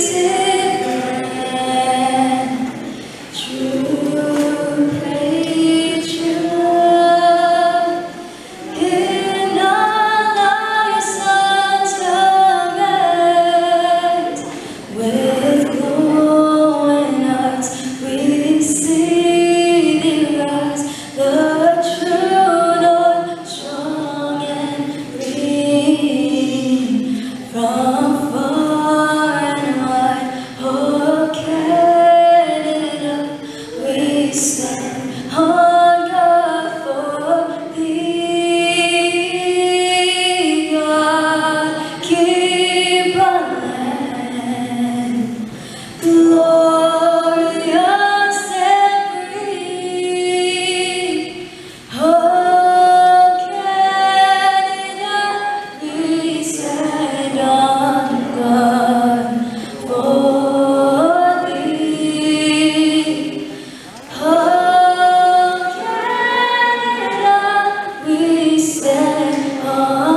Amazing. Please stand. stand Oh.